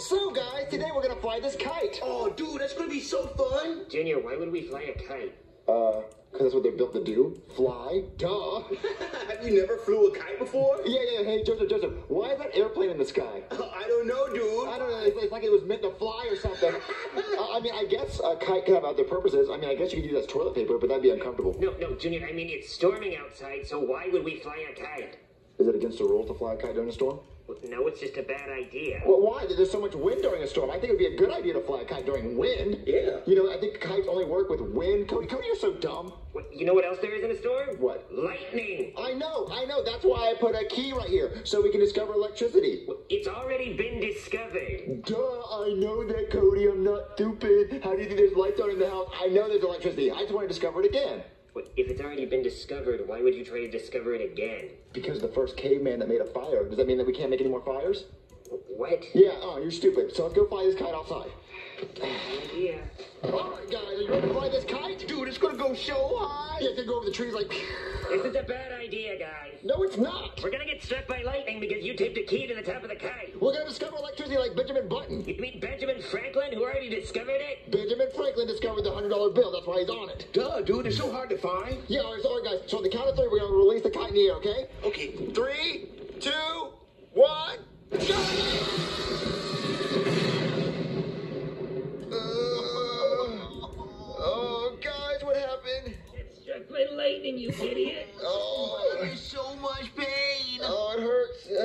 So, guys, today we're gonna fly this kite. Oh, dude, that's gonna be so fun. Junior, why would we fly a kite? Uh, because that's what they're built to do. Fly. Duh. Have you never flew a kite before? yeah, yeah, hey, Joseph, Joseph, why is that airplane in the sky? I don't know, dude. I don't know, it's, it's like it was meant to fly or something. uh, I mean, I guess a kite can have other purposes. I mean, I guess you could use that as toilet paper, but that'd be uncomfortable. No, no, Junior, I mean, it's storming outside, so why would we fly a kite? Is it against the rule to fly a kite during a storm? No, it's just a bad idea. Well, why? There's so much wind during a storm. I think it would be a good idea to fly a kite during wind. Yeah. You know, I think kites only work with wind. Cody, Cody, you're so dumb. What, you know what else there is in a storm? What? Lightning! I know, I know. That's why I put a key right here, so we can discover electricity. It's already been discovered. Duh, I know that, Cody. I'm not stupid. How do you think there's lights on in the house? I know there's electricity. I just want to discover it again. If it's already been discovered, why would you try to discover it again? Because the first caveman that made a fire. Does that mean that we can't make any more fires? What? Yeah, oh, you're stupid. So let's go fly this kite outside. Yeah. All right, guys, are you ready to fly this kite? Dude, it's gonna go so high. You have to go over the trees like. This is a bad idea, guys. No, it's not. We're gonna get struck by lightning because you taped a key to the top of the kite. We're gonna discover electricity like Benjamin Button. You mean Benjamin Franklin, who already discovered it? Benjamin Franklin discovered the hundred dollar bill. That's why he's on it. Duh, dude, it's so hard to find. Yeah, all right, so, all right, guys. So on the count of three, we're gonna release the kite in the air, okay? Okay. Three, two, one. Uh,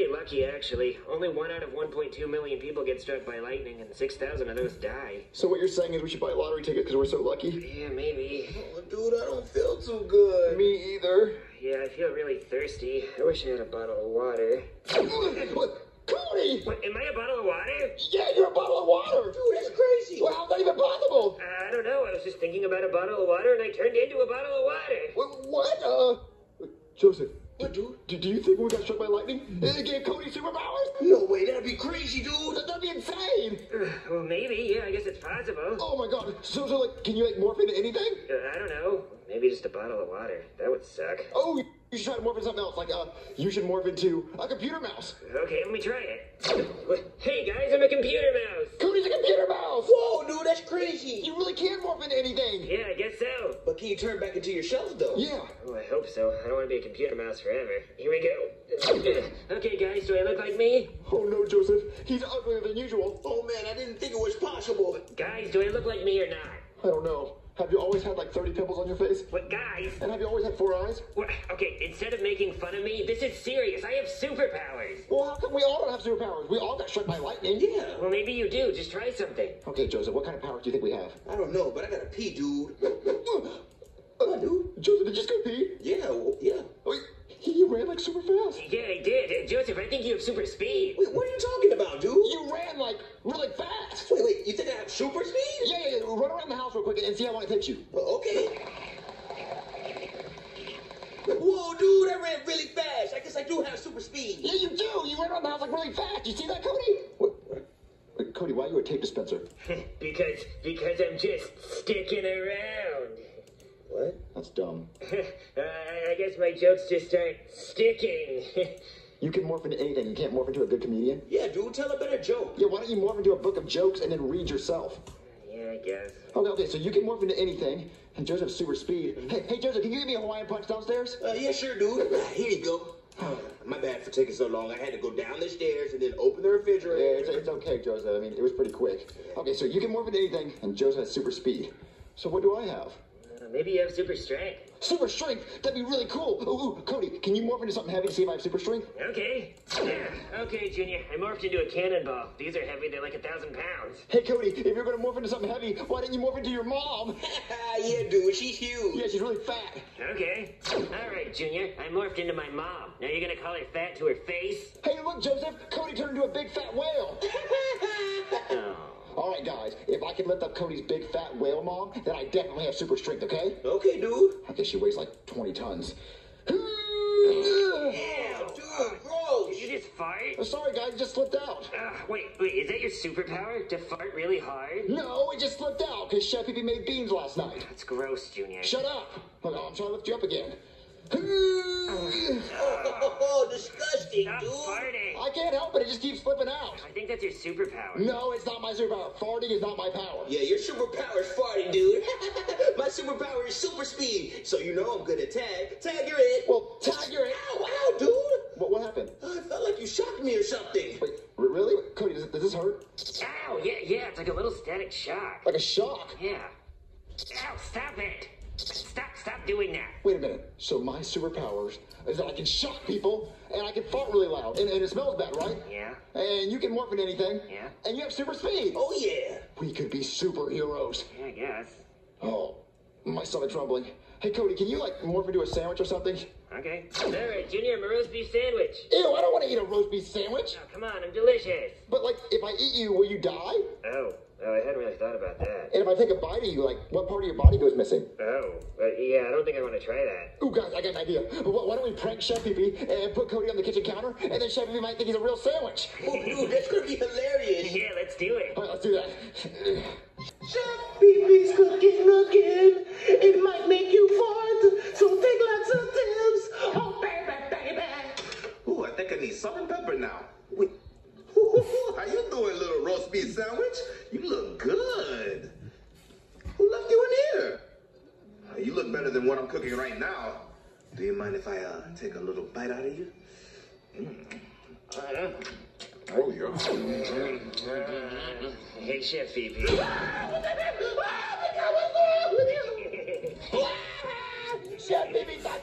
pretty lucky, actually. Only one out of 1.2 million people get struck by lightning, and 6,000 of those die. So what you're saying is we should buy a lottery tickets because we're so lucky? Yeah, maybe. Oh, dude, I don't feel too good. Me either. Yeah, I feel really thirsty. I wish I had a bottle of water. What? Cody! What, am I a bottle of water? Yeah, you're a bottle of water! Dude, that's crazy. Well, how's that even possible? Uh, I don't know. I was just thinking about a bottle of water, and I turned into a bottle of water. What? what? Uh, Joseph, What, dude? do, do you think when we got struck by lightning, it gave Cody superpowers? No way, that'd be crazy, dude. That- That'd be insane! well, maybe. Yeah, I guess it's possible. Oh my god. So, so like, can you like morph into anything? Uh, I don't know. Maybe just a bottle of water. That would suck. Oh, you should try to morph into something else. Like, uh, you should morph into a computer mouse. Okay, let me try it. Hey, guys, I'm a computer mouse. Cody's a computer mouse! Whoa, dude, that's crazy. You really can morph into anything! Yeah, I guess so. But can you turn back into yourself, though? Yeah. Oh, I hope so. I don't want to be a computer mouse forever. Here we go. okay, guys, do I look like me? Oh no, Joseph. He's uglier than usual. Oh, man, I didn't think it was possible. Guys, do I look like me or not? I don't know. Have you always had like 30 pimples on your face? What, guys? And have you always had four eyes? What? Okay, instead of making fun of me, this is serious. I have superpowers. Well, how come we all don't have superpowers? We all got struck by lightning. Yeah. Well, maybe you do. Just try something. Okay, Joseph, what kind of power do you think we have? I don't know, but I gotta pee, dude. Uh, Joseph, did you just go pee? Yeah, well, yeah. Wait, he, he ran like super fast. Yeah, I did. Uh, Joseph, I think you have super speed. Wait, what are you talking about, dude? You ran like really fast. Wait, wait, you think I have super speed? Yeah, yeah, yeah. Run around the house real quick and see how long it takes you. Well, okay. Whoa, dude, I ran really fast. I guess I do have super speed. Yeah, you do. You ran around the house like really fast. You see that, Cody? What? Cody, why are you a tape dispenser? because because I'm just sticking around. That's dumb. uh, I guess my jokes just aren't sticking. You can morph into anything. You can't morph into a good comedian. Yeah, dude, tell a better joke. Yeah, why don't you morph into a book of jokes and then read yourself? yeah, I guess. Okay, okay, so you can morph into anything, and Joseph's super speed. Hey, hey, Joseph, can you give me a Hawaiian punch downstairs? Uh, yeah, sure, dude. Here you go. My bad for taking so long. I had to go down the stairs and then open the refrigerator. Yeah, it's, it's okay, Joseph. I mean, it was pretty quick. Okay, so you can morph into anything, and Joseph has super speed. So what do I have? Maybe you have super strength. Super strength! That'd be really cool! Ooh, ooh, Cody, can you morph into something heavy to see if I have super strength? Okay. Yeah. Okay, Junior. I morphed into a cannonball. These are heavy. They're like a thousand pounds. Hey, Cody, if you're gonna morph into something heavy, why didn't you morph into your mom? yeah, dude, she's huge. yeah, she's really fat. Okay. All right, Junior. I morphed into my mom. Now you're gonna call her fat to her face? Hey, look, Joseph, Cody turned into a big fat whale. Oh. All All right, guys, if I can lift up Cody's big fat whale mom, then I definitely have super strength, okay? Okay, dude. I guess she weighs like 20 tons. Damn, dude, gross. Did you just fart? Oh, Sorry, guys, it just slipped out. Uh, wait, wait, is that your superpower? To fart really hard? No, it just slipped out because Chef Pee made beans last night. That's gross, Junior. Shut up. Hold on, I'm trying to lift you up again. Oh, disgusting, Stop dude. farting. I can't help it, it just keeps flipping out. I think that's your superpower. No, it's not my superpower. Farting is not my power. Yeah, your superpower is farting, dude. My superpower is super speed. So you know I'm good at tag. Tag, you're it. Well, tag your Ow, ow, dude. What, what happened? Oh, I felt like you shocked me or something. Wait, r- really? Cody, does, does this hurt? Ow, yeah, yeah, it's like a little static shock. Like a shock? Yeah. Ow, stop it. Stop, stop doing that. Wait a minute. So my superpowers is that I can shock people and I can fart really loud and, and it smells bad, right? Yeah. And you can morph into anything. Yeah. And you have super speed. Oh, yeah. We could be superheroes. Yeah, I guess. Oh, my stomach's rumbling. Hey, Cody, can you like morph into a sandwich or something? Okay. All right, Junior, I'm a roast beef sandwich. Ew, I don't want to eat a roast beef sandwich. Oh, come on, I'm delicious. But like, if I eat you, will you die? Oh, oh, I hadn't really thought about that. And if I take a bite of you, like, what part of your body goes missing? Oh, uh, yeah, I don't think I want to try that. Ooh, guys, I got an idea. Why don't we prank Chef Pee and put Cody on the kitchen counter, and then Chef Pee might think he's a real sandwich. Oh, dude, that's gonna be hilarious. Yeah, let's do it. All right, let's do that. Chef Pee-Pee's cooking again. It might make you fart, so take lots of tips. Oh, baby, baby. Ooh, I think I need salt and pepper now. Wait. How you doing, little roast beef sandwich? You look good. Who left you in here? Uh, You look better than what I'm cooking right now. Do you mind if I uh, take a little bite out of you? Uh, Oh, yeah. hey, Chef Phoebe.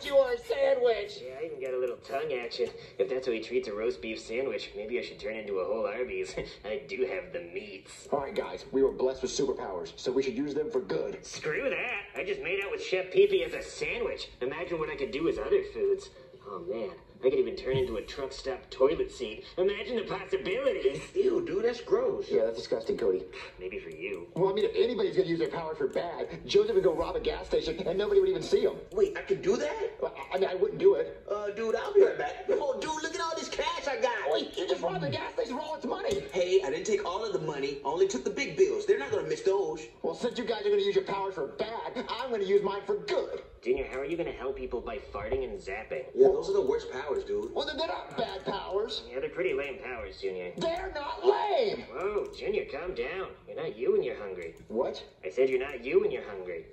Pee you were a sandwich. Yeah, I even got a little tongue action. If that's how he treats a roast beef sandwich, maybe I should turn into a whole Arby's. I do have the meats. All right, guys, we were blessed with superpowers, so we should use them for good. Screw that! I just made out with Chef Peepee as a sandwich. Imagine what I could do with other foods. Oh man, I could even turn into a truck stop toilet seat. Imagine the possibilities. Ew, dude, that's gross. Yeah, that's disgusting, Cody. Maybe for you. Well, I mean, if anybody's gonna use their power for bad, Joseph would go rob a gas station and nobody would even see him. Wait, I could do that? Well, I- I mean, I wouldn't do it. Uh, dude, I'll be right back. Oh, dude, look at all this cash I got. Wait, you just robbed the gas station for all its money. Hey, I didn't take all of the money. I only took the big bills. They're not gonna miss those. Well, since you guys are gonna use your powers for bad, I'm gonna use mine for good. Junior, how are you gonna help people by farting and zapping? Yeah, those are the worst powers, dude. Well, they're not bad powers. Yeah, they're pretty lame powers, Junior. They're not lame. Whoa, Junior, calm down. You're not you when you're hungry. What? I said you're not you when you're hungry.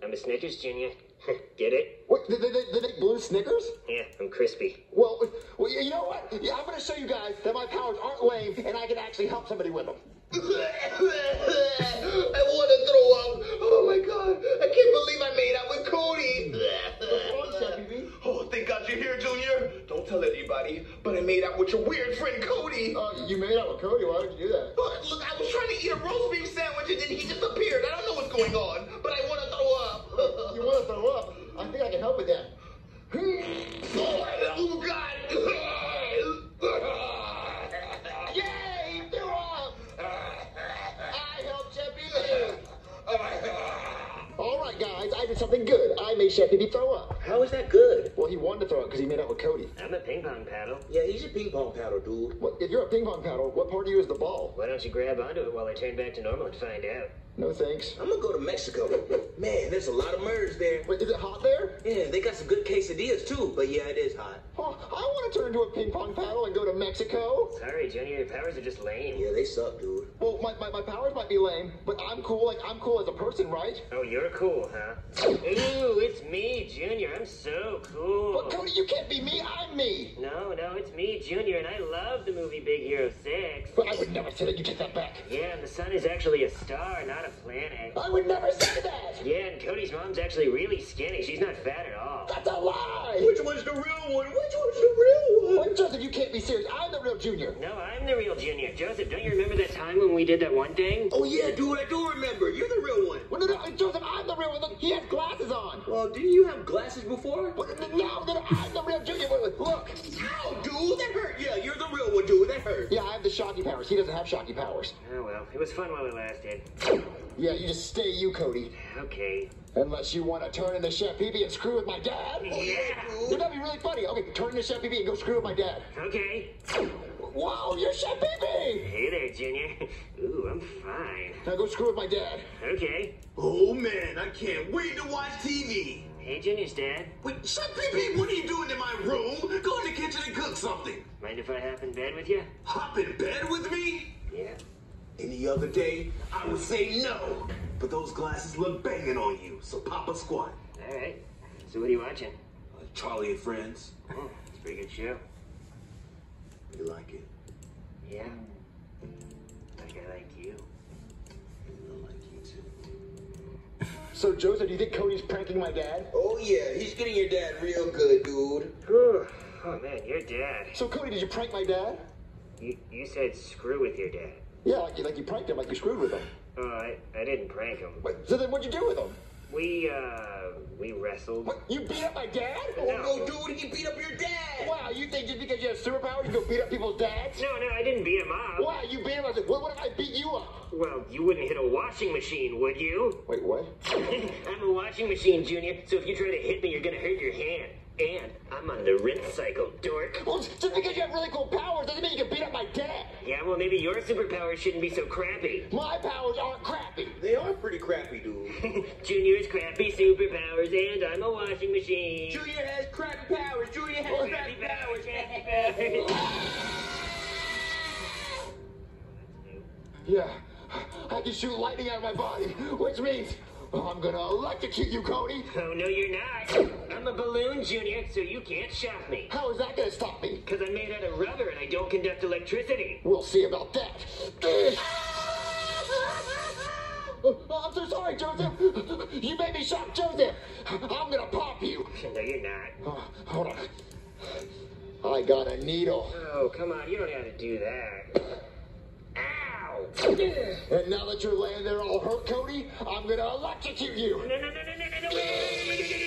I'm a Snickers, Junior. Get it? What? They, they, they, they make blue Snickers? Yeah, I'm crispy. Well, well, you know what? Yeah, I'm gonna show you guys that my powers aren't lame and I can actually help somebody with them. I want to throw up. Oh my god, I tell anybody, but I made out with your weird friend Cody. Uh, you made out with Cody. Why would you do that? But look, I was trying to eat a roast beef sandwich and then he disappeared. I don't know what's going on, but I want to throw up. You want to throw up? I think I can help with that. Guys, something good. I made Chef Pee throw up. How is that good? Well, he wanted to throw up because he made out with Cody. I'm a ping pong paddle. Yeah, he's a ping pong paddle, dude. Well, if you're a ping pong paddle, what part of you is the ball? Why don't you grab onto it while I turn back to normal and find out? No thanks. I'm gonna go to Mexico. Man, there's a lot of murders there. Wait, is it hot there? Yeah, they got some good quesadillas too, but yeah, it is hot. Oh, I want to turn into a ping pong paddle and go to Mexico. Sorry, Junior, your powers are just lame. Yeah, they suck, dude. Well, my, my, my powers might be lame, but I'm cool. Like, I'm cool as a person, right? Oh, you're cool, huh? Ooh, it's me, Junior. I'm so cool. But Cody, you can't be me. I'm me. No, no, it's me, Junior, and I love the movie Big Hero 6. But I would never say that. You take that back. Yeah, and the sun is actually a star, not a planet. I would never say that. Yeah, and Cody's mom's actually really skinny. She's not fat at all. That's a lie. Which one's the real one? Which one's the real one? Wait, Joseph, you can't be serious. I'm the real Junior. No, I'm the real Junior. Joseph, don't you remember that time when we did that one thing? Oh yeah, dude, I do remember. You're the real one. Well, no, no, uh, Joseph, I'm the real one. Look, he has glasses on. Well, didn't you have glasses before? But no, no, no, I'm the real Junior. Wait, wait, Look. Ow, dude, that hurt. Yeah, you're the real one, dude. That hurt. Yeah, I have the shocky powers. He doesn't have shocky powers. Oh well, it was fun while it lasted. Yeah, you just stay you, Cody. Okay. Unless you want to turn into Chef Pee and screw with my dad. Yeah. Would that be really funny? Okay, turn into Chef Pee and go screw with my dad. Okay. Wow, you're Chef Pee Hey there, Junior. Ooh, I'm fine. Now go screw with my dad. Okay. Oh man, I can't wait to watch TV. Hey, Junior's dad. Wait, Chef Pee what are you doing in my room? Go in the kitchen and cook something. Mind if I hop in bed with you? Hop in bed with me? Yeah. Any other day, I would say no. But those glasses look banging on you, so pop a squat. All right. So what are you watching? Uh, Charlie and Friends. Oh, it's a pretty good show. You like it? Yeah. Like I like you. I like you too. So, Joseph, do you think Cody's pranking my dad? Oh yeah, he's getting your dad real good, dude. Oh man, your dad. So, Cody, did you prank my dad? You, you said screw with your dad. Yeah, like you, like you pranked him, like you screwed with him. Oh, I, I didn't prank him. Wait, so then what'd you do with him? We, uh, we wrestled. What, you beat up my dad? Oh no, dude, he beat up your dad. Wow, you think just because you have superpowers you go beat up people's dads? No, no, I didn't beat him up. Wow, you beat him. I said, what, what if I beat you up? Well, you wouldn't hit a washing machine, would you? Wait, what? I'm a washing machine, Junior, so if you try to hit me, you're gonna hurt your hand. And I'm on the rinse cycle, dork. Well, just because you have really cool powers doesn't mean you can beat up my dad. Yeah, well, maybe your superpowers shouldn't be so crappy. My powers aren't crappy. They are pretty crappy, dude. Junior's crappy superpowers, and I'm a washing machine. Junior has crappy powers. Junior has oh, Crappy crappy powers, powers. crappy powers. Yeah, I can shoot lightning out of my body, which means I'm gonna electrocute you, Cody. Oh, no, you're not. I'm a balloon, Junior, so you can't shock me. How is that gonna stop me? Because I'm made out of rubber and I don't conduct electricity. We'll see about that. Oh, I'm so sorry, Joseph. You made me shock, Joseph. I'm gonna pop you. No, you're not. Oh, hold on. I got a needle. Oh, come on, you don't have to do that. Ow! And now that you're laying there all hurt, Cody, I'm gonna electrocute you. No, no, no, no, no, no, no.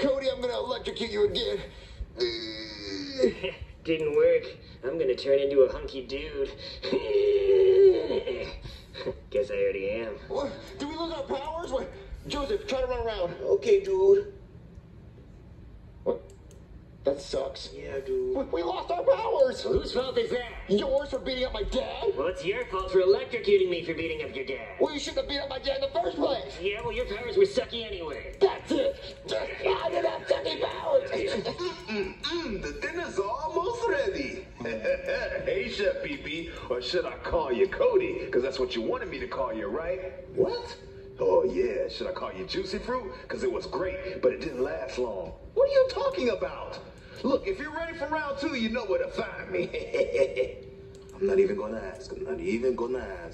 Cody, I'm gonna electrocute you again. Didn't work. I'm gonna turn into a hunky dude. Guess I already am. What? Do we lose our powers? What? Joseph, try to run around. Okay, dude. What? That sucks. Yeah, dude. We- We lost our powers. Whose fault is that? Yours for beating up my dad? Well, it's your fault for electrocuting me for beating up your dad. Well, you shouldn't have beat up my dad in the first place. Yeah, well, your powers were sucky anyway. That's it. I didn't have sucky powers. Mm-mm, the dinner's almost ready. hey, Chef Pee or should I call you Cody? Because that's what you wanted me to call you, right? What? Oh, yeah. Should I call you Juicy Fruit? Because it was great, but it didn't last long. What are you talking about? Look, if you're ready for round two, you know where to find me. I'm not even gonna ask. I'm not even gonna ask.